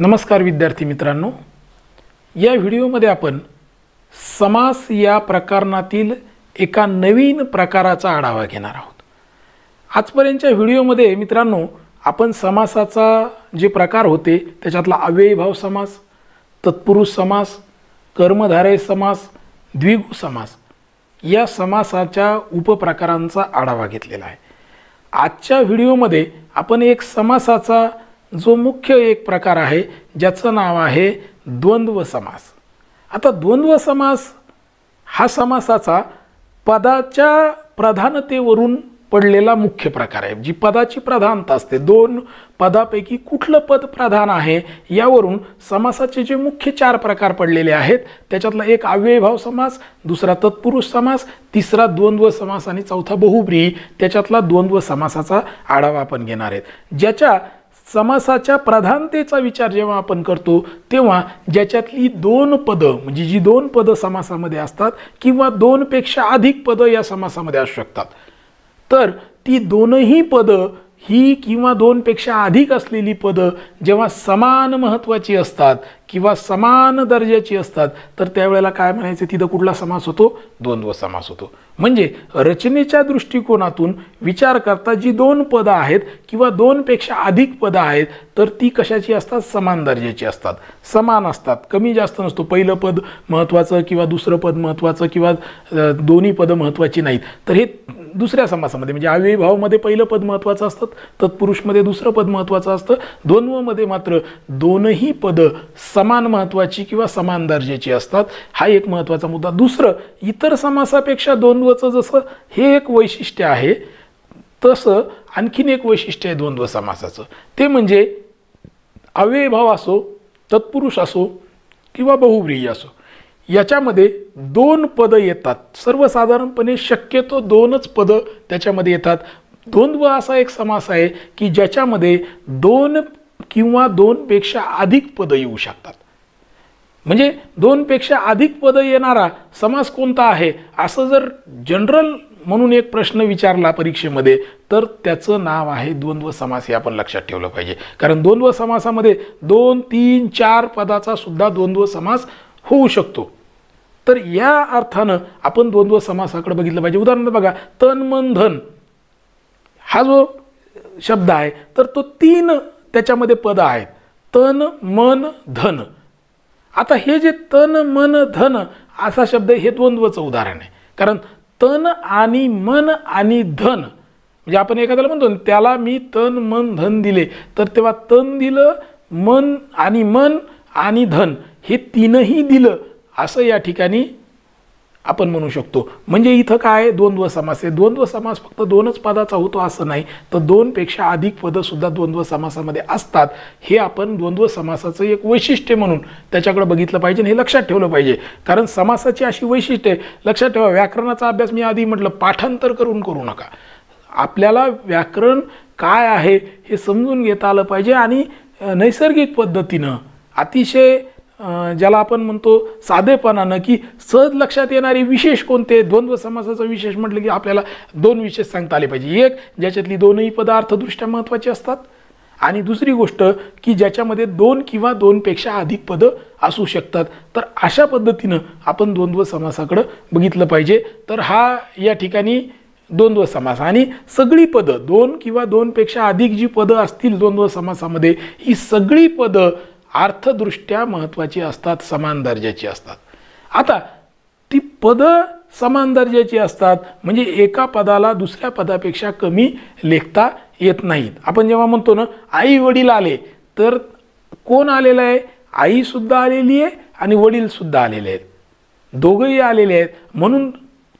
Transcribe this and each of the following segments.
नमस्कार विद्यार्थी मित्रांनो. या व्हिडिओमध्ये आपण समास या प्रकरणातील एका नवीन प्रकाराचा आढावा घेणार आहोत. आजपर्यंतच्या व्हिडिओमध्ये मित्रांनो आपण समासाचा जे प्रकार होते त्याच्यातला अव्ययीभाव समास तत्पुरुष समास कर्मधारय समास द्विगु समास या समासाच्या उपप्रकारांचा आढावा घेतलेला आहे. आजच्या व्हिडिओमध्ये आपण एक समासाचा जो मुख्य एक प्रकार आहे ज्याचं नाव आहे द्वंद्व समास. आता द्वंद्व समास हा समासाचा पदाच्या प्रधानतेवरून पडलेला मुख्य प्रकार आहे. जी पदाची प्रधानता असते दोन पदापैकी कुठलं पद प्रधान आहे यावरून समासाचे जे मुख्य चार प्रकार पडलेले आहेत त्याच्यातला एक अव्ययभाव समास दुसरा तत्पुरुष समास तिसरा द्वंद्व समास आणि चौथा बहुब्री त्याच्यातला द्वंद्व समासाचा आढावा आपण घेणार आहेत. ज्याच्या समासाच्या प्रधानतेचा विचार जेव्हा आपण करतो तेव्हा ज्याच्यातली दोन पदं म्हणजे जी दोन पदं समासामध्ये असतात किंवा दोनपेक्षा अधिक पदं या समासामध्ये असू शकतात. तर ती दोनही पदं ही किंवा दोनपेक्षा अधिक असलेली पदं जेव्हा समान महत्त्वाची असतात किंवा समान दर्जाची असतात तर त्यावेळेला काय म्हणायचं? तिथं कुठला समास होतो? द्वंद्व समास होतो. म्हणजे रचनेच्या दृष्टिकोनातून विचार करता जी दोन पदं आहेत किंवा दोनपेक्षा अधिक पदं आहेत तर ती कशाची असतात? समान दर्जाची असतात. समान असतात. कमी जास्त नसतो. पहिलं पद महत्त्वाचं किंवा दुसरं पद महत्त्वाचं किंवा दोन्ही पदं महत्त्वाची नाहीत. तर हे दुसऱ्या समासामध्ये म्हणजे अव्ययीभावामध्ये पहिलं पद महत्त्वाचं असतं तत्पुरुषमध्ये दुसरं पद महत्त्वाचं असतं. द्वंद्वमध्ये मात्र दोनही पदं समान महत्त्वाची किंवा समान दर्जाची असतात. हा एक महत्त्वाचा मुद्दा. दुसरं इतर समासापेक्षा द्वंद्वचं जसं हे एक वैशिष्ट्य आहे तसं आणखीन एक वैशिष्ट्य आहे द्वंद्व समासाचं. ते म्हणजे अव्ययभाव असो तत्पुरुष असो किंवा बहुव्रीही असो याच्यामध्ये दोन पदं येतात. सर्वसाधारणपणे शक्यतो दोनच पदं त्याच्यामध्ये येतात. द्वंद्व असा एक समास आहे की ज्याच्यामध्ये दोन किंवा दोनपेक्षा अधिक पदं येऊ शकतात. म्हणजे दोनपेक्षा अधिक पदं येणारा समास कोणता आहे? असं जर जनरल म्हणून एक प्रश्न विचारला परीक्षेमध्ये तर त्याचं नाव आहे द्वंद्व समास हे आपण लक्षात ठेवलं पाहिजे. कारण द्वंद्व समासामध्ये दोन तीन चार पदाचा सुद्धा द्वंद्व समास होऊ शकतो. तर या अर्थानं आपण द्वंद्व समासाकडे बघितलं पाहिजे. उदाहरणार्थ बघा तन मन धन हा जो शब्द आहे तर तो तीन त्याच्यामध्ये पद आहेत. तन मन धन आता हे जे तन मन धन असा शब्द हे द्वंद्वचं उदाहरण आहे. कारण तन आणि मन आणि धन म्हणजे आपण एखाद्याला म्हणतो त्याला मी तन मन धन दिले तर तेव्हा तन दिलं मन आणि मन आणि धन हे तीनही दिलं असं या ठिकाणी आपण म्हणू शकतो. म्हणजे इथं काय द्वंद्व समास आहे. द्वंद्व समास फक्त दोनच पदाचा होतो असं नाही. तर दोनपेक्षा अधिक पदंसुद्धा द्वंद्व समासामध्ये असतात. हे आपण द्वंद्व समासाचं एक वैशिष्ट्य म्हणून त्याच्याकडे बघितलं पाहिजे आणि हे लक्षात ठेवलं पाहिजे. कारण समासाची अशी वैशिष्ट्ये लक्षात ठेवा व्याकरणाचा अभ्यास मी आधी म्हटलं पाठांतर करून करू नका. आपल्याला व्याकरण काय आहे हे समजून घेता आलं पाहिजे आणि नैसर्गिक पद्धतीनं अतिशय ज्याला आपण म्हणतो साधेपणानं की सहज लक्षात येणारे विशेष कोणते? द्वंद्व समासाचं विशेष म्हटलं की आपल्याला दोन विशेष सांगता आले पाहिजे. एक ज्याच्यातली दोनही पदं अर्थदृष्ट्या महत्त्वाची असतात. आणि दुसरी गोष्ट की ज्याच्यामध्ये दोन किंवा दोनपेक्षा अधिक पदं असू शकतात. तर अशा पद्धतीनं आपण द्वंद्व समासाकडं बघितलं पाहिजे. तर हा या ठिकाणी द्वंद्व समास. आणि सगळी पदं दोन किंवा दोनपेक्षा अधिक जी पदं असतील द्वंद्व समासामध्ये ही सगळी पदं अर्थदृष्ट्या महत्त्वाची असतात समान दर्जाची असतात. आता ती पदं समान दर्जाची असतात म्हणजे एका पदाला दुसऱ्या पदापेक्षा कमी लेखता येत नाहीत. आपण जेव्हा म्हणतो ना आई वडील आले तर कोण आलेलं आहे? आईसुद्धा आलेली आहे आणि वडीलसुद्धा आलेले आहेत. दोघंही आलेले आहेत. म्हणून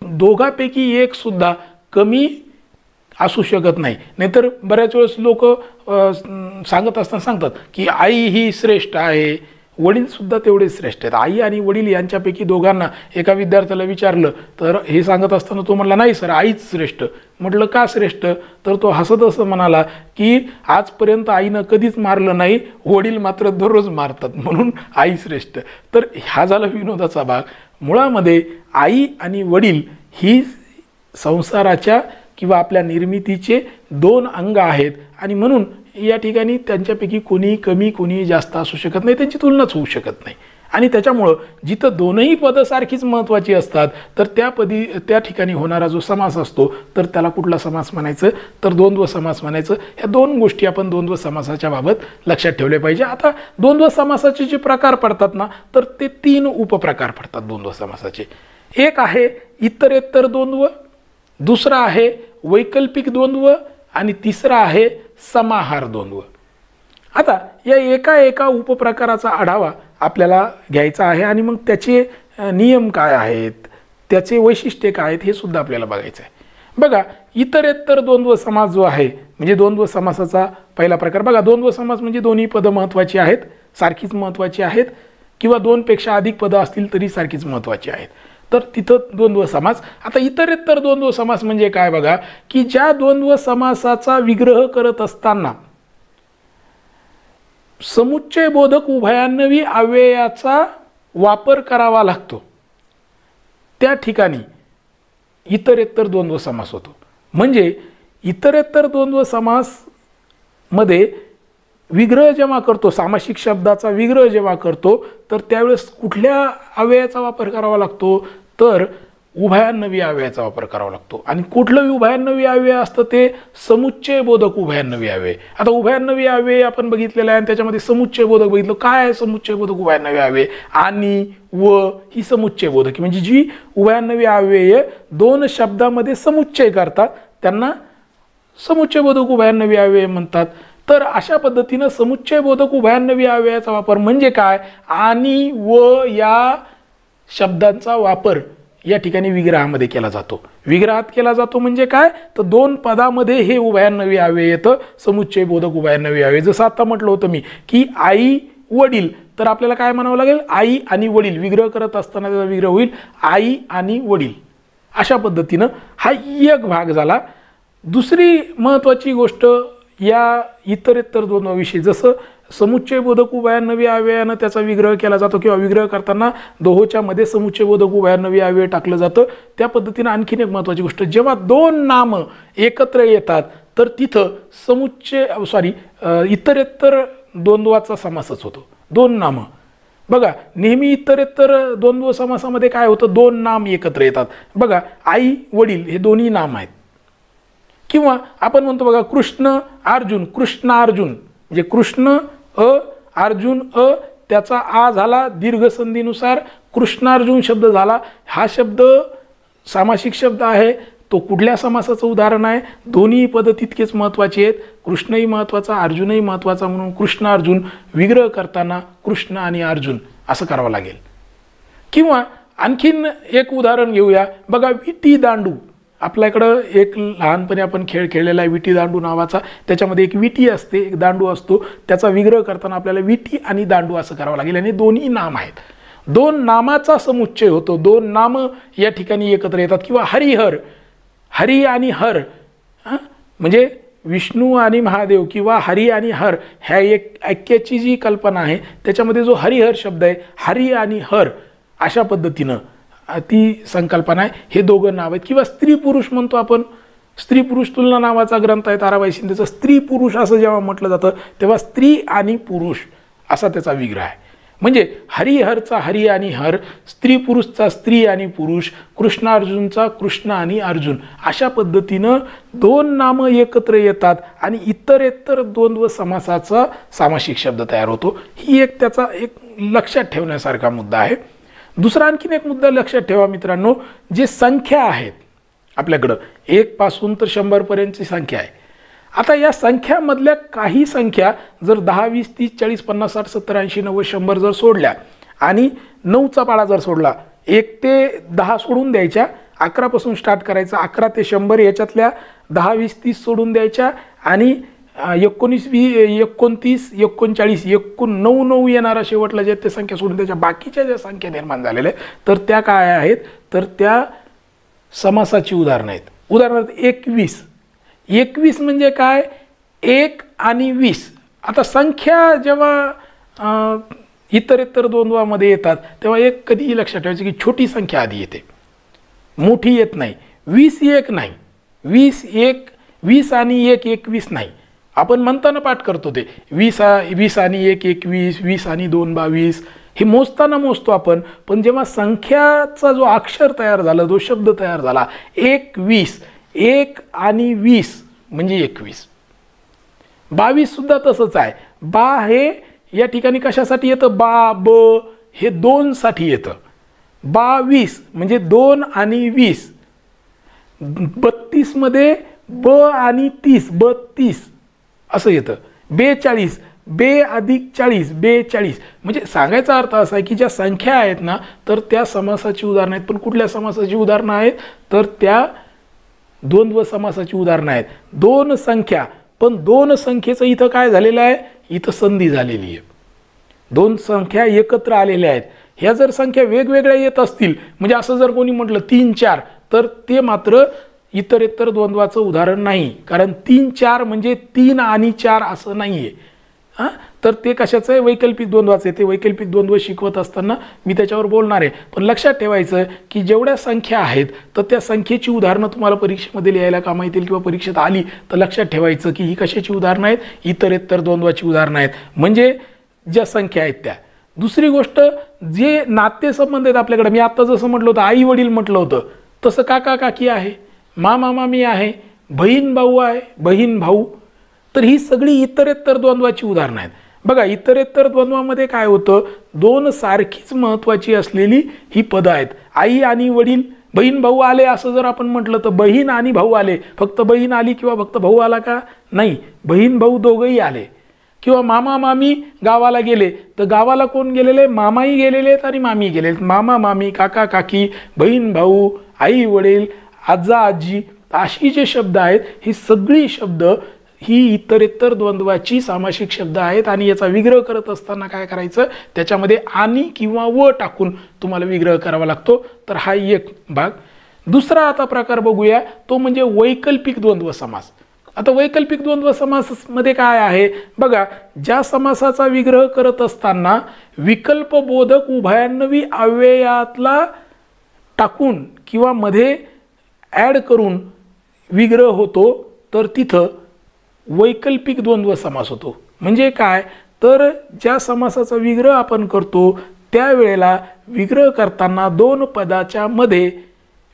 दोघापैकी एकसुद्धा कमी असू शकत नाही. नाहीतर बऱ्याच वेळेस लोक सांगत असताना सांगतात की आई ही श्रेष्ठ आहे. वडीलसुद्धा तेवढे श्रेष्ठ आहेत. आई आणि वडील यांच्यापैकी दोघांना एका विद्यार्थ्याला विचारलं तर हे सांगत असताना तो म्हणला नाही सर आईच श्रेष्ठ. म्हटलं का श्रेष्ठ? तर तो हसत असं म्हणाला की आजपर्यंत आईनं कधीच मारलं नाही वडील मात्र दररोज मारतात म्हणून आई श्रेष्ठ. तर हा झाला विनोदाचा भाग. मुळामध्ये आई आणि वडील ही संसाराच्या किंवा आपल्या निर्मितीचे दोन अंग आहेत. आणि म्हणून या ठिकाणी त्यांच्यापैकी कोणीही कमी कोणी जास्त असू शकत नाही. त्यांची तुलनाच होऊ शकत नाही. आणि त्याच्यामुळं जिथं दोनही पदं सारखीच महत्त्वाची असतात तर त्या पदी त्या ठिकाणी होणारा जो समास असतो तर त्याला कुठला समास म्हणायचं? तर द्वंद्व समास म्हणायचं. ह्या दोन गोष्टी आपण द्वंद्व समासाच्या बाबत लक्षात ठेवले पाहिजे. आता द्वंद्व समासाचे जे प्रकार पडतात ना तर ते तीन उपप्रकार पडतात द्वंद्व समासाचे. एक आहे इतरेत्तर द्वंद्व दुसरा आहे वैकल्पिक द्वंद्व आणि तिसरा आहे समाहार द्वंद्व. आता या एका एका उपप्रकाराचा आढावा आपल्याला घ्यायचा आहे आणि मग त्याचे नियम काय आहेत? त्याचे वैशिष्ट्ये काय आहेत? हे सुद्धा आपल्याला बघायचं आहे बघा इतरेत्तर द्वंद्व समास जो आहे म्हणजे द्वंद्व समासाचा पहिला प्रकार. बघा द्वंद्व समास म्हणजे दोन्ही पदं महत्त्वाची आहेत सारखीच महत्त्वाची आहेत किंवा दोनपेक्षा अधिक पदं असतील तरी सारखीच महत्त्वाची आहेत. तर तिथं द्वंद्व समास. आता इतरेत्तर द्वंद्व समास म्हणजे काय बघा की ज्या द्वंद्व समासाचा विग्रह करत असताना समुच्चय बोधक उभयान्नवी अव्ययाचा वापर करावा लागतो. त्या ठिकाणी इतरेत्तर द्वंद्व समास होतो. म्हणजे इतरेत्तर द्वंद्व समासमध्ये विग्रह जेव्हा करतो सामासिक शब्दाचा विग्रह जेव्हा करतो तर त्यावेळेस कुठल्या अव्ययाचा वापर करावा लागतो? तर उभयान्नवी अव्ययाचा वापर करावा लागतो. आणि कुठलंही उभयान्नवी अव्यय असतं ते समुच्चय बोधक उभयान्नवी अव्यय आता उभयान्नवी अव्यय आपण बघितलेलं आहे आणि त्याच्यामध्ये समुच्चय बोधक बघितलं. काय आहे समुच्चय बोधक उभयान्नवी अव्यय आणि व ही समुच्चय बोधक. म्हणजे जी उभयान्नवी अव्यय दोन शब्दामध्ये समुच्चय करतात. त्यांना समुच्चय बोधक उभयान्नवी अव्यय म्हणतात. तर अशा पद्धतीनं समुच्चय बोधक उभयान्नवी अव्ययाचा वापर म्हणजे काय? आणि व या शब्दांचा वापर या ठिकाणी विग्रहामध्ये केला जातो. विग्रहात केला जातो म्हणजे काय? तर दोन पदामध्ये हे उभयान्नवी आवे येतं समुच्चय बोधक उभयान्नवी आवे. जसं आता म्हटलं होतं मी की आई वडील तर आपल्याला काय म्हणावं लागेल? आई आणि वडील. विग्रह करत असताना त्याचा विग्रह होईल आई आणि वडील. अशा पद्धतीनं हा एक भाग झाला. दुसरी महत्त्वाची गोष्ट या इतरेत्तर विषयी जसं समुच्चय बोधक उभयान्नवी अव्ययानं त्याचा विग्रह केला जातो किंवा विग्रह करताना दोहोच्या मध्ये समुच्चय बोधक उभयान्नवी अव्यय टाकलं जातं. त्या पद्धतीनं आणखीन एक महत्त्वाची गोष्ट जेव्हा दोन नामं एकत्र येतात तर तिथं समुच्चय सॉरी इतरेत्तर द्वंद्वाचा समासच होतो. दोन नामं. बघा नेहमी इतरेत्तर द्वंद्व समासामध्ये काय होतं? दोन नाम एकत्र येतात. बघा आई वडील हे दोन्ही नाम आहेत. किंवा आपण म्हणतो बघा कृष्ण अर्जुन कृष्ण अर्जुन म्हणजे कृष्ण अ अर्जुन अ त्याचा आ झाला. दीर्घ संधीनुसार कृष्णार्जुन शब्द झाला. हा शब्द सामासिक शब्द आहे. तो कुठल्या समासाचं उदाहरण आहे? दोन्ही पदं तितकेच महत्त्वाची आहेत. कृष्णही महत्त्वाचा अर्जुनही महत्त्वाचा म्हणून कृष्ण अर्जुन विग्रह करताना कृष्ण आणि अर्जुन असं करावं लागेल. किंवा आणखीन एक उदाहरण घेऊया. बघा विटी दांडू. आपल्याकडं एक लहानपणी आपण खेळ खेळलेला आहे विटी दांडू नावाचा. त्याच्यामध्ये एक विटी असते एक दांडू असतो. त्याचा विग्रह करताना आपल्याला विटी आणि दांडू असं करावं लागेल. आणि दोन्ही नाम आहेत. दोन नामाचा समुच्चय होतो. दोन नामं या ठिकाणी एकत्र येतात. किंवा हरिहर हरी आणि हर म्हणजे विष्णू आणि महादेव किंवा हरी आणि हर ह्या एक ऐक्याची जी कल्पना आहे त्याच्यामध्ये जो हरिहर शब्द आहे हरी आणि हर अशा पद्धतीनं ती संकल्पना आहे. हे दोघं नाव आहेत. किंवा स्त्री पुरुष म्हणतो आपण स्त्री पुरुष तुलना नावाचा ग्रंथ आहे ताराबाई शिंदेचा. स्त्री पुरुष असं जेव्हा म्हटलं जातं तेव्हा स्त्री आणि पुरुष असा त्याचा विग्रह आहे. म्हणजे हरिहरचा हरी आणि हर स्त्री पुरुषचा स्त्री आणि पुरुष कृष्णार्जुनचा कृष्ण आणि अर्जुन अशा पद्धतीनं दोन नामं एकत्र येतात आणि इतरेतर द्वंद्व समासाचा सामासिक शब्द तयार होतो. ही एक त्याचा एक लक्षात ठेवण्यासारखा मुद्दा आहे. दुसरा आणखीन एक मुद्दा लक्षात ठेवा मित्रांनो जे संख्या आहेत आपल्याकडं एकपासून तर शंभरपर्यंतची संख्या आहे. आता या संख्यामधल्या काही संख्या जर दहा वीस तीस चाळीस पन्नास साठ सत्तर ऐंशी नव्वद शंभर जर सोडल्या आणि नऊचा पाळा जर सोडला एक ते दहा सोडून द्यायच्या अकरापासून स्टार्ट करायचा अकरा ते शंभर याच्यातल्या दहा वीस तीस सोडून द्यायच्या आणि एकोणीस वी एकोणतीस एकोणचाळीस एकोण नऊ नऊ येणारा शेवटला जे ते संख्या सोडून त्याच्या बाकीच्या ज्या संख्या निर्माण झालेल्या आहेत तर त्या काय आहेत? तर त्या समासाची उदाहरणं आहेत. उदाहरणार्थ एकवीस. एकवीस म्हणजे काय? एक आणि वीस. आता संख्या जेव्हा इतर इतर द्वंद्वामध्ये येतात तेव्हा एक कधीही लक्षात ठेवायचं की छोटी संख्या आधी येते. मोठी येत नाही. वीस एक नाही. वीस एक वीस आणि एक एकवीस नाही. आपण म्हणताना पाठ करतो ते. वीस आ वीस आणि एक एकवीस वीस आणि दोन बावीस. हे मोजताना मोजतो आपण पण जेव्हा संख्याचा जो अक्षर तयार झाला जो शब्द तयार झाला एक वीस एक आणि वीस म्हणजे एकवीस. बावीससुद्धा तसंच आहे. बा हे या ठिकाणी कशासाठी येतं? बा ब हे दोनसाठी येतं. बावीस म्हणजे दोन आणि वीस. बत्तीसमध्ये ब आणि तीस बत्तीस. असं येतं. बेचाळीस बे अधिक चाळीस बेचाळीस म्हणजे सांगायचा अर्थ असा आहे की ज्या संख्या आहेत ना तर त्या समासाची उदाहरणं आहेत. पण कुठल्या समासाची उदाहरणं आहेत? तर त्या द्वंद्व समासाची उदाहरणं आहेत. दोन संख्या. पण दोन संख्येचं इथं काय झालेलं आहे? इथं संधी झालेली आहे. दोन संख्या एकत्र आलेल्या आहेत. ह्या जर संख्या वेगवेगळ्या येत असतील म्हणजे असं जर कोणी म्हटलं तीन चार तर ते मात्र इतरेतर द्वंद्वाचं उदाहरण नाही. कारण तीन चार म्हणजे तीन आणि चार असं नाही आहे हां? तर ते कशाचं आहे? वैकल्पिक द्वंद्वाचं आहे. ते वैकल्पिक द्वंद्व शिकवत असताना मी त्याच्यावर बोलणार आहे. पण लक्षात ठेवायचं की जेवढ्या संख्या आहेत तर त्या संख्येची उदाहरणं तुम्हाला परीक्षेमध्ये लिहायला कामा येतील किंवा परीक्षेत आली तर लक्षात ठेवायचं की ही कशाची उदाहरणं आहेत? इतरेतर द्वंद्वाची उदाहरणं आहेत. म्हणजे ज्या संख्या आहेत त्या. दुसरी गोष्ट जे नातेसंबंध आहेत आपल्याकडे. मी आत्ता जसं म्हटलं होतं आई वडील म्हटलं होतं. तसं काका काकी आहे. मामा मामी आहे बहीण भाऊ आहे बहीण भाऊ. तर ही सगळी इतरेत्तर द्वंद्वाची उदाहरणं आहेत. बघा इतरेत्तर द्वंद्वामध्ये काय होतं? दोन सारखीच महत्त्वाची असलेली ही पदं आहेत. आई आणि वडील बहीण भाऊ आले असं जर आपण म्हटलं तर बहीण आणि भाऊ आले. फक्त बहीण आली किंवा फक्त भाऊ आला का? नाही. बहीण भाऊ दोघंही आले. किंवा मामा मामी गावाला गेले. तर गावाला कोण गेलेले? मामाही गेलेले आहेत आणि मामी गेलेले आहेत. मामा मामी काका काकी बहीण भाऊ आई वडील आजा आजी अशी जे शब्द आहेत ही सगळी शब्द ही इतरेतर द्वंद्वाची सामासिक शब्द आहेत आणि याचा विग्रह करत असताना काय करायचं? त्याच्यामध्ये आणि किंवा व टाकून तुम्हाला विग्रह करावा लागतो. तर हा एक भाग. दुसरा आता प्रकार बघूया. तो म्हणजे वैकल्पिक द्वंद्व समास. आता वैकल्पिक द्वंद्व समासमध्ये काय आहे? बघा ज्या समासाचा विग्रह करत असताना विकल्पबोधक उभयान्नवी अव्ययातला टाकून किंवा मध्ये ॲड करून विग्रह होतो तर तिथं वैकल्पिक द्वंद्व समास होतो. म्हणजे काय? तर ज्या समासाचा विग्रह आपण करतो त्यावेळेला विग्रह करताना दोन पदाच्या मध्ये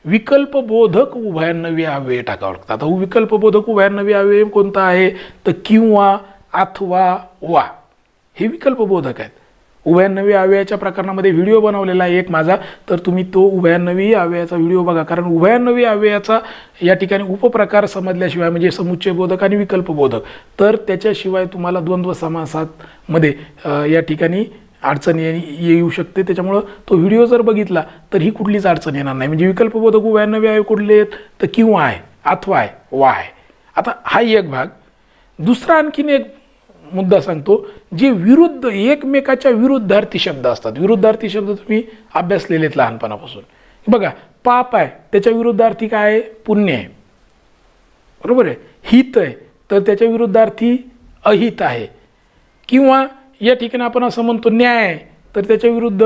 विकल्पबोधक उभयान्नवी अव्यय टाकावं लागतात. आता विकल्पबोधक उभयान्नवी अव्यय कोणता आहे? तर किंवा अथवा वा. हे विकल्पबोधक आहेत. उभयान्नवी अवयाच्या प्रकरणामध्ये व्हिडिओ बनवलेला आहे एक माझा. तर तुम्ही तो उभयान्नवी अवयाचा व्हिडिओ बघा. कारण उभयान्नवी अवयाचा या ठिकाणी उपप्रकार समजल्याशिवाय म्हणजे समुच्चयबोधक आणि विकल्पबोधक तर त्याच्याशिवाय तुम्हाला द्वंद्व समासामध्ये या ठिकाणी अडचण येऊ शकते. त्याच्यामुळं तो व्हिडिओ जर बघितला तर ही कुठलीच अडचण येणार नाही. म्हणजे विकल्पबोधक उभयान्नवी अवयव कुठले आहेत? तर किंवा आहे अथवा आहे वा आहे. आता हा एक भाग. दुसरा आणखीन एक मुद्दा सांगतो जे विरुद्ध एकमेकाच्या विरुद्धार्थी शब्द असतात. विरुद्धार्थी शब्द तुम्ही अभ्यासलेले आहेत लहानपणापासून. बघा पाप आहे त्याच्या विरुद्धार्थी काय आहे? पुण्य आहे. बरोबर आहे? हित आहे तर त्याच्या विरुद्धार्थी अहित आहे. किंवा या ठिकाणी आपण असं म्हणतो न्याय आहे तर त्याच्या विरुद्ध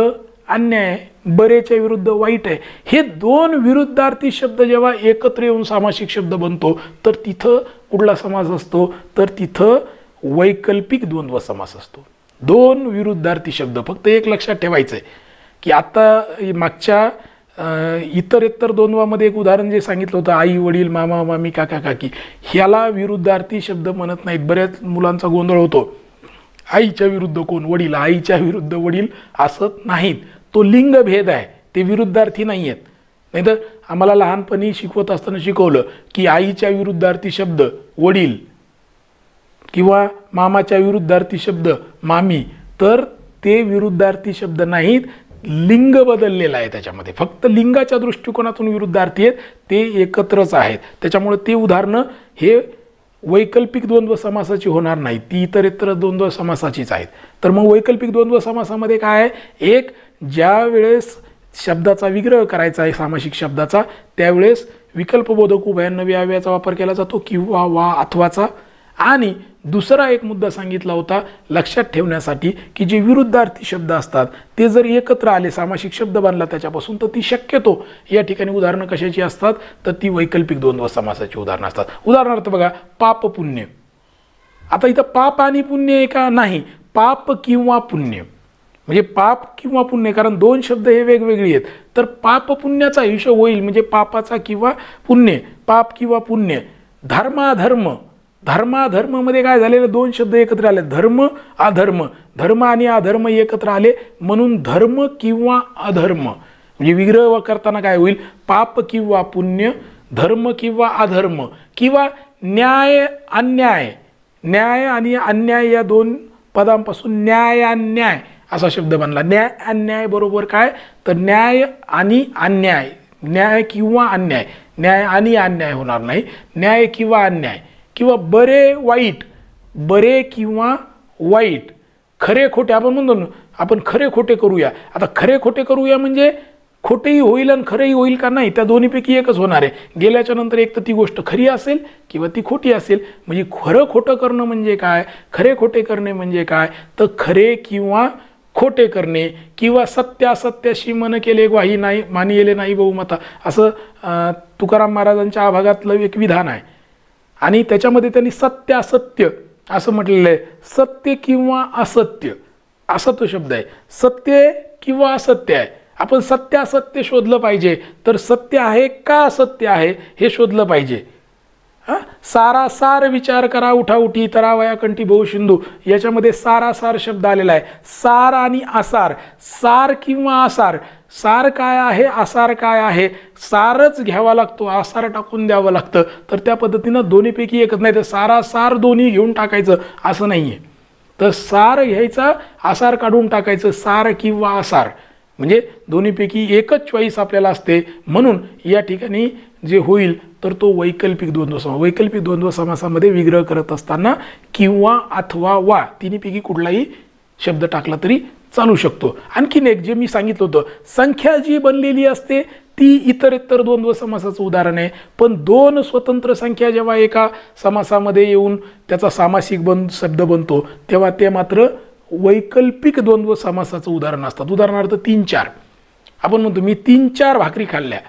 अन्याय आहे बरेच्या विरुद्ध वाईट आहे. हे दोन विरुद्धार्थी शब्द जेव्हा एकत्र येऊन सामासिक शब्द बनतो तर तिथं कुठला समाज असतो? तर तिथं वैकल्पिक द्वंद्व समास असतो. दोन विरुद्धार्थी शब्द फक्त एक लक्षात ठेवायचं आहे की आता मागच्या इतर इतर द्वंद्वामध्ये एक उदाहरण जे सांगितलं होतं आई वडील मामा मामी काका काकी ह्याला विरुद्धार्थी शब्द म्हणत नाहीत. बऱ्याच मुलांचा गोंधळ होतो. आईच्या विरुद्ध कोण? वडील. आईच्या विरुद्ध वडील असत नाहीत. तो लिंगभेद आहे. ते विरुद्धार्थी नाही आहेत नाहीतर आम्हाला लहानपणी शिकवत असताना शिकवलं की आईच्या विरुद्धार्थी शब्द वडील किंवा मामाच्या विरुद्धार्थी शब्द मामी तर ते विरुद्धार्थी शब्द नाहीत. लिंग बदललेलं आहे त्याच्यामध्ये. फक्त लिंगाच्या दृष्टिकोनातून विरुद्धार्थी आहेत ते एकत्रच आहेत. त्याच्यामुळे ते उदाहरणं हे वैकल्पिक द्वंद्व समासाची होणार नाही. ती इतरेतर द्वंद्व समासाचीच आहेत. तर मग वैकल्पिक द्वंद्व समासामध्ये काय आहे? एक ज्या वेळेस शब्दाचा विग्रह करायचा आहे सामासिक शब्दाचा त्यावेळेस विकल्पबोधक उभयान्नवी अव्ययाचा वापर केला जातो किंवा वा अथवाचा. आणि दुसरा एक मुद्दा सांगितला होता लक्षात ठेवण्यासाठी की जे विरुद्धार्थी शब्द असतात ते जर एकत्र आले सामासिक शब्द बनला त्याच्यापासून तर ती शक्यतो या ठिकाणी उदाहरणं कशाची असतात? तर ती वैकल्पिक द्वंद्व समासाची उदाहरणं असतात. उदाहरणार्थ बघा पाप पुण्य. आता इथं पाप आणि पुण्य आहे का नाही? पाप किंवा पुण्य. म्हणजे पाप किंवा पुण्य कारण दोन शब्द हे वेगवेगळे आहेत. तर पाप पुण्याचा हिशोब होईल म्हणजे पापाचा किंवा पुण्य. पाप किंवा पुण्य. धर्माधर्म. धर्माधर्मामध्ये काय झालेलं? दोन शब्द एकत्र आले. धर्म अधर्म. धर्म आणि अधर्म एकत्र आले म्हणून धर्म किंवा अधर्म. म्हणजे विग्रह करताना काय होईल? पाप किंवा पुण्य धर्म किंवा अधर्म किंवा न्याय अन्याय. न्याय आणि अन्याय या दोन पदांपासून न्याय अन्याय असा शब्द बनला. न्याय अन्याय बरोबर काय? तर न्याय आणि अन्याय. न्याय किंवा अन्याय. न्याय आणि अन्याय होणार नाही. न्याय किंवा अन्याय. किंवा बरे वाईट बरे किंवा वाईट खरे खोटे आपण म्हणतो ना आपण खरे खोटे करूया. आता खरे खोटे करूया म्हणजे खोटेही होईल आणि खरंही होईल का नाही त्या दोन्हीपैकी एकच होणार आहे. गेल्याच्यानंतर एक तर ती गोष्ट खरी असेल किंवा ती खोटी असेल. म्हणजे खरं खोटं करणं म्हणजे काय? खरे खोटे करणे म्हणजे काय? तर खरे किंवा खोटे करणे किंवा सत्य असत्याशी मन केले ग्वाही नाही मानिले नाही बहुमता. असं तुकाराम महाराजांच्या भागातलं एक विधान आहे. आणि त्याच्यामध्ये त्यांनी सत्य असत्य असं म्हटलेलं आहे. सत्य किंवा असत्य असा तो शब्द आहे. सत्य किंवा असत्य आहे. आपण सत्य असत्य शोधलं पाहिजे. तर सत्य आहे का असत्य आहे हे शोधलं पाहिजे. हां? सारा सार विचार करा उठाउठी तरावया कंठी बहु सिंधू याच्यामध्ये सारासार शब्द आलेला आहे. सार आणि आसार सार किंवा आसार सार काय आहे आसार काय आहे? सारच घ्यावा लागतो आसार टाकून द्यावं लागतं. तर त्या पद्धतीनं दोन्हीपैकी एकच नाही तर सारा सार दोन्ही घेऊन टाकायचं असं नाही आहे तर सार घ्यायचा आसार काढून टाकायचं सार किंवा आसार म्हणजे दोन्हीपैकी एकच चॉईस आपल्याला असते. म्हणून या ठिकाणी जे होईल तर तो वैकल्पिक द्वंद्व समास वैकल्पिक द्वंद्व समासामध्ये विग्रह करत असताना किंवा अथवा वा तिन्हीपैकी कुठलाही शब्द टाकला तरी चालू शकतो. आणखीन एक जे मी सांगितलं होतं संख्या जी बनलेली असते ती इतर इतर द्वंद्व समासाचं उदाहरण आहे. पण दोन स्वतंत्र संख्या जेव्हा एका समासामध्ये येऊन त्याचा सामासिक बन शब्द बनतो तेव्हा ते मात्र वैकल्पिक द्वंद्व समासाचं उदाहरण असतात. उदाहरणार्थ तीन चार. आपण म्हणतो मी तीन चार भाकरी खाल्ल्या.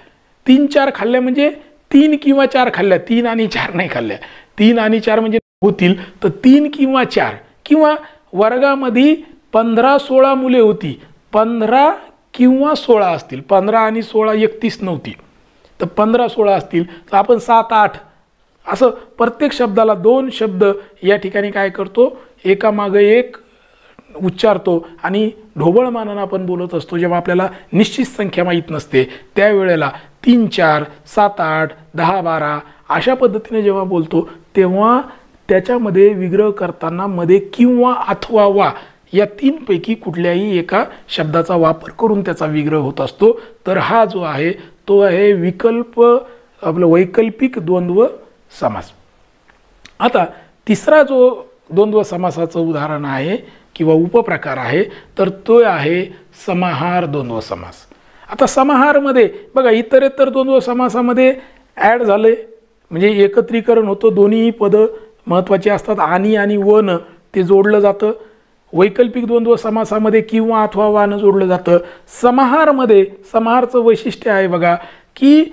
तीन चार खाल्ल्या म्हणजे तीन किंवा चार खाल्ल्या. तीन आणि चार नाही खाल्ल्या. तीन आणि चार म्हणजे होतील तर तीन किंवा चार किंवा वर्गामध्ये पंधरा सोळा मुले होती. पंधरा किंवा सोळा असतील. पंधरा आणि सोळा एकतीस नव्हती. तर पंधरा सोळा असतील. तर आपण सात आठ असं प्रत्येक शब्दाला दोन शब्द या ठिकाणी काय करतो? एकामागं एक उच्चारतो आणि ढोबळमानानं आपण बोलत असतो जेव्हा आपल्याला निश्चित संख्या माहीत नसते. त्यावेळेला तीन चार सात आठ दहा बारा अशा पद्धतीने जेव्हा बोलतो तेव्हा त्याच्यामध्ये विग्रह करताना मध्ये किंवा अथवा वा या तीनपैकी कुठल्याही एका शब्दाचा वापर करून त्याचा विग्रह होत असतो. तर हा जो आहे तो आहे विकल्प आपलं वैकल्पिक द्वंद्व समास. आता तिसरा जो द्वंद्व समासाचं उदाहरण आहे किंवा उपप्रकार आहे तर तो आहे समाहार द्वंद्व समास. आता समाहारमध्ये बघा इतरेतर द्वंद्व समासामध्ये ॲड झाले म्हणजे एकत्रीकरण होतं दोन्हीही पदं महत्त्वाची असतात. आणि आणि वन ते जोडलं जातं. वैकल्पिक द्वंद्व समासामध्ये किंवा अथवा वानं जोडलं जातं. समाहारमध्ये समाहारचं वैशिष्ट्य आहे बघा की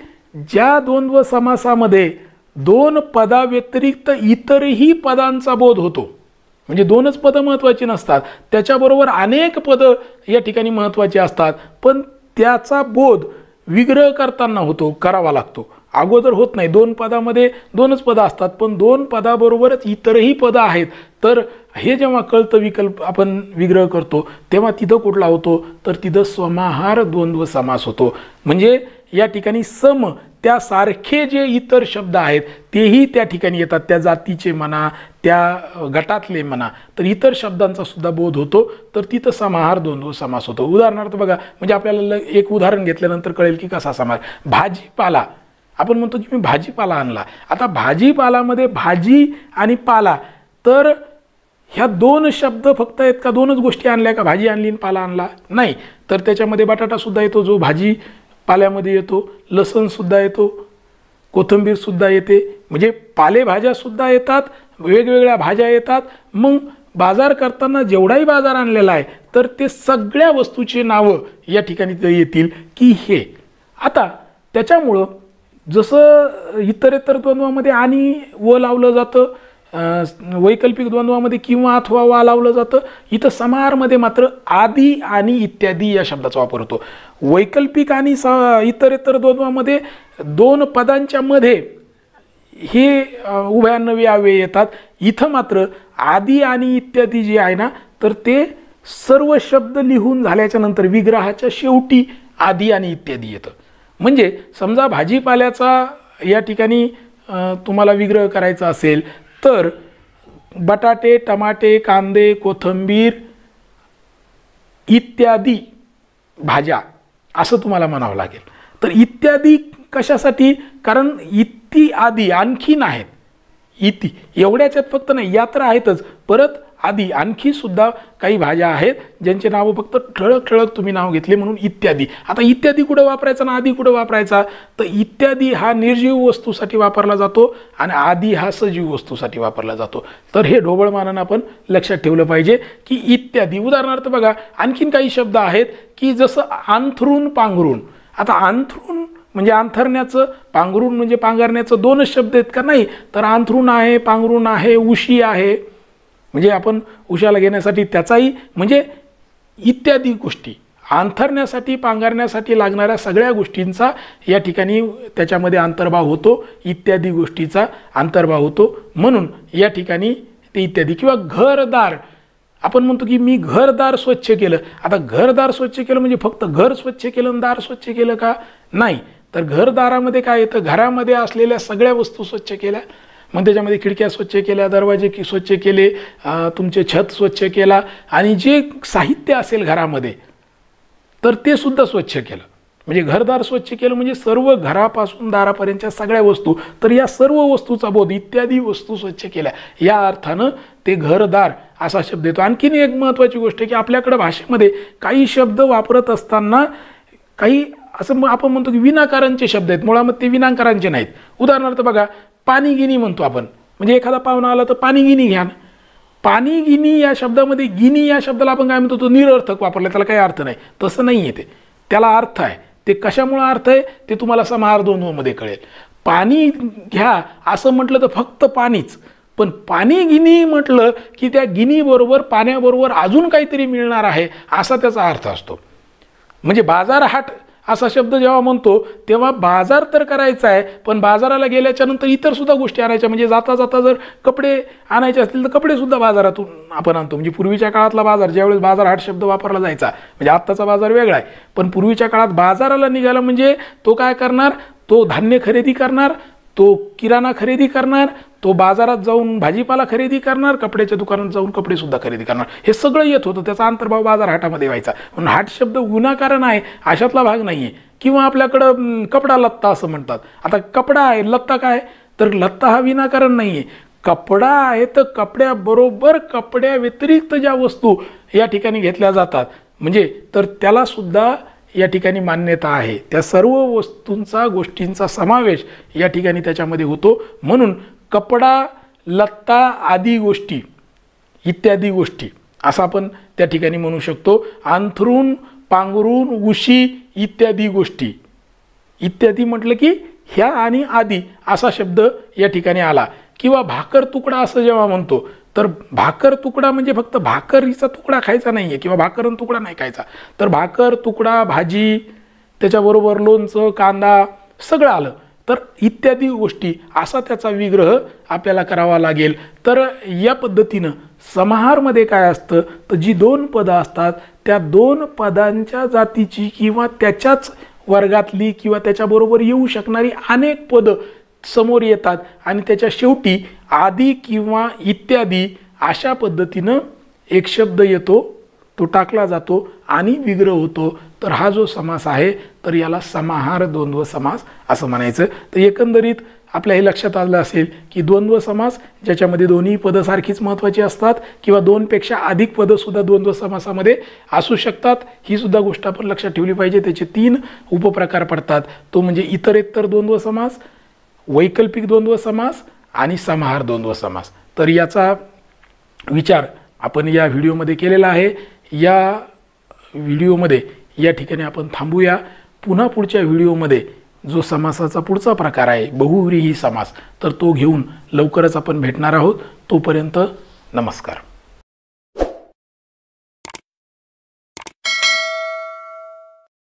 ज्या द्वंद्व समासामध्ये दोन पदाव्यतिरिक्त इतरही पदांचा बोध होतो म्हणजे दोनच पदं महत्त्वाची नसतात त्याच्याबरोबर अनेक पदं या ठिकाणी महत्त्वाची असतात पण त्याचा बोध विग्रह करताना होतो करावा लागतो. अगोदर होत नाही. दोन पदामध्ये दोनच पदं असतात पण दोन पदाबरोबरच इतरही पदं आहेत. तर हे जेव्हा कळतं विकल्प आपण विग्रह करतो तेव्हा तिथं कुठला होतो? तर तिथं समाहार द्वंद्व समास होतो. म्हणजे या ठिकाणी सम त्यासारखे जे इतर शब्द आहेत तेही त्या ठिकाणी येतात. त्या जातीचे म्हणा त्या गटातले म्हणा तर इतर शब्दांचा सुद्धा बोध होतो. तर तिथं समाहार द्वंद्व समास होतो. उदाहरणार्थ बघा म्हणजे आपल्याला ल- एक उदाहरण घेतल्यानंतर कळेल की कसा समास. भाजीपाला. आपण म्हणतो की मी भाजीपाला आणला. आता भाजीपालामध्ये भाजी आणि पाला तर ह्या दोन शब्द फक्त आहेत का? दोनच गोष्टी आणल्या का? भाजी आणली आणि पाला आणला? नाही. तर त्याच्यामध्ये बटाटासुद्धा येतो जो भाजी पाल्यामध्ये येतो. लसणसुद्धा येतो. कोथिंबीरसुद्धा येते. म्हणजे पालेभाज्यासुद्धा येतात वेगवेगळ्या भाज्या येतात. मग बाजार करताना जेवढाही बाजार आणलेला आहे तर ते सगळ्या वस्तूची नावं या ठिकाणी येतील की हे. आता त्याच्यामुळं जसं इतरेतर द्वंद्वामध्ये आणि व लावलं जातं वैकल्पिक द्वंद्वामध्ये किंवा अथवा वा लावलं जातं इथं समाहारमध्ये मात्र आदी आणि इत्यादी या शब्दाचा वापर होतो. वैकल्पिक आणि स इतरेतर द्वंद्वामध्ये दोन पदांच्या मध्ये हे अ, उभयान्नवी अव्यय येतात. इथं मात्र आदी आणि इत्यादी जे आहे ना तर ते सर्व शब्द लिहून झाल्याच्यानंतर विग्रहाच्या शेवटी आदी आणि इत्यादी येतं. म्हणजे समजा भाजीपाल्याचा या ठिकाणी तुम्हाला विग्रह करायचा असेल तर बटाटे टमाटे कांदे कोथिंबीर इत्यादी भाज्या असं तुम्हाला म्हणावं लागेल. तर इत्यादी कशासाठी? कारण इत्ती आदी आणखीन आहेत. इति एवढ्याच्यात फक्त नाही या तर आहेतच. परत आधी आणखी सुद्धा काही भाज्या आहेत ज्यांचे नावं फक्त ठळक ठळक तुम्ही नाव घेतले म्हणून इत्यादी. आता इत्यादी कुठं वापरायचा ना आधी कुठं वापरायचा? तर इत्यादी हा निर्जीव वस्तूसाठी वापरला जातो आणि आधी हा सजीव वस्तूसाठी वापरला जातो. तर हे ढोबळमानानं आपण लक्षात ठेवलं पाहिजे की इत्यादी. उदाहरणार्थ बघा आणखीन काही शब्द आहेत की जसं अंथरून पांघरून. आता अंथरून म्हणजे अंथरण्याचं पांघरून म्हणजे पांघरण्याचं दोनच शब्द आहेत का नाही? तर अंथरून आहे पांघरून आहे उशी आहे. म्हणजे आपण उशाला घेण्यासाठी त्याचाही म्हणजे इत्यादी गोष्टी. अंथरण्यासाठी पांघरण्यासाठी लागणाऱ्या सगळ्या गोष्टींचा या ठिकाणी त्याच्यामध्ये अंतर्भाव होतो इत्यादी गोष्टीचा अंतर्भाव होतो. म्हणून या ठिकाणी ते इत्यादी. किंवा घरदार. आपण म्हणतो की मी घरदार स्वच्छ केलं. आता घरदार स्वच्छ केलं म्हणजे फक्त घर स्वच्छ केलं आणि दार स्वच्छ केलं का? नाही. तर घरदारामध्ये काय येतं? घरामध्ये असलेल्या सगळ्या वस्तू स्वच्छ केल्या. मग त्याच्यामध्ये खिडक्या स्वच्छ केल्या दरवाजे की स्वच्छ केले तुमचे छत स्वच्छ केला आणि जे साहित्य असेल घरामध्ये तर ते सुद्धा स्वच्छ केलं. म्हणजे घरदार स्वच्छ केलं म्हणजे सर्व घरापासून दारापर्यंतच्या सगळ्या वस्तू तर या सर्व वस्तूचा बोध इत्यादी वस्तू स्वच्छ केल्या. या अर्थानं ते घरदार असा शब्द येतो. आणखीन एक महत्त्वाची गोष्ट की आपल्याकडं भाषेमध्ये काही शब्द वापरत असताना काही असं मग आपण म्हणतो की विनाकारांचे शब्द आहेत. मुळामध्ये ते विनाकारांचे नाहीत. उदाहरणार्थ बघा पाणी गिनी म्हणतो आपण. म्हणजे एखादा पाहुणा आला तर पाणी गिनी घ्या पाणी गिनी या शब्दामध्ये गिनी या शब्दाला आपण काय म्हणतो तो निरर्थक वापरला त्याला काही अर्थ नाही. तसं नाही आहे ते. त्याला अर्थ आहे. ते कशामुळं अर्थ आहे? ते तुम्हाला समाहार द्वंद्वमध्ये कळेल. पाणी घ्या असं म्हटलं तर फक्त पाणीच. पण पाणी गिनी म्हटलं की त्या गिनीबरोबर पाण्याबरोबर अजून काहीतरी मिळणार आहे असा त्याचा अर्थ असतो. म्हणजे बाजार हाट असा शब्द जेव्हा म्हणतो तेव्हा बाजार तर करायचा आहे पण बाजाराला गेल्याच्यानंतर इतर सुद्धा गोष्टी आणायच्या. म्हणजे जाता जाता जर कपडे आणायचे असतील तर कपडेसुद्धा बाजारातून आपण आणतो. म्हणजे पूर्वीच्या काळातला बाजार ज्यावेळेस बाजार हाट शब्द वापरला जायचा म्हणजे आत्ताचा बाजार वेगळा आहे. पण पूर्वीच्या काळात बाजाराला निघाला म्हणजे तो काय करणार? तो धान्य खरेदी करणार तो किराणा खरेदी करणार तो बाजारात जाऊन भाजीपाला खरेदी करणार कपड्याच्या दुकानात जाऊन कपडे सुद्धा खरेदी करणार. हे सगळं येत होतं त्याचा अंतर्भाव बाजार हाटामध्ये व्हायचा. म्हणून हाट शब्द गुन्हाकारण आहे अशातला भाग नाही आहे किंवा आपल्याकडं कपडा लत्ता असं म्हणतात. आता कपडा आहे लत्ता काय? तर लत्ता हा विनाकारण नाही आहे कपडा आहे तर कपड्याबरोबर कपड्या व्यतिरिक्त ज्या वस्तू या ठिकाणी घेतल्या जातात म्हणजे तर त्यालासुद्धा या ठिकाणी मान्यता आहे. त्या सर्व वस्तूंचा गोष्टींचा समावेश या ठिकाणी त्याच्यामध्ये होतो. म्हणून कपडा लत्ता आदी गोष्टी इत्यादी गोष्टी असं आपण त्या ठिकाणी म्हणू शकतो. अंथरून पांघरून उशी इत्यादी गोष्टी. इत्यादी म्हटलं की ह्या आणि आदी असा शब्द या ठिकाणी आला. किंवा भाकर तुकडा असं जेव्हा म्हणतो तर भाकर तुकडा म्हणजे फक्त भाकरीचा तुकडा खायचा नाही आहे किंवा भाकर तुकडा नाही खायचा. तर भाकर तुकडा भाजी त्याच्याबरोबर लोणचं कांदा सगळं आलं. तर इत्यादी गोष्टी असा त्याचा विग्रह आपल्याला करावा लागेल. तर या पद्धतीनं समाहारमध्ये काय असतं? तर जी दोन पदं असतात त्या दोन पदांच्या जातीची किंवा त्याच्याच वर्गातली किंवा त्याच्याबरोबर येऊ शकणारी अनेक पदं समोर येतात आणि त्याच्या शेवटी आदी किंवा इत्यादी अशा पद्धतीनं एक शब्द येतो तो टाकला जातो आणि विग्रह होतो. तर हा जो समास आहे तर याला समाहार द्वंद्व समास असं म्हणायचं. तर एकंदरीत आपल्या हे लक्षात आलं असेल की द्वंद्व समास ज्याच्यामध्ये दोन्ही पदं सारखीच महत्त्वाची असतात किंवा दोनपेक्षा अधिक पदंसुद्धा द्वंद्व समासामध्ये असू शकतात ही सुद्धा गोष्ट आपण लक्षात ठेवली पाहिजे. त्याचे तीन उपप्रकार पडतात. तो म्हणजे इतरेत्तर द्वंद्व समास वैकल्पिक द्वंद्व समास आणि समाहार द्वंद्व समास. तर याचा विचार आपण या व्हिडिओमध्ये केलेला आहे. या व्हिडिओमध्ये या ठिकाणी आपण थांबूया. पुन्हा पुढच्या व्हिडिओमध्ये जो समासाचा पुढचा प्रकार आहे बहुव्रीही समास तर तो घेऊन लवकरच आपण भेटणार आहोत. तोपर्यंत नमस्कार.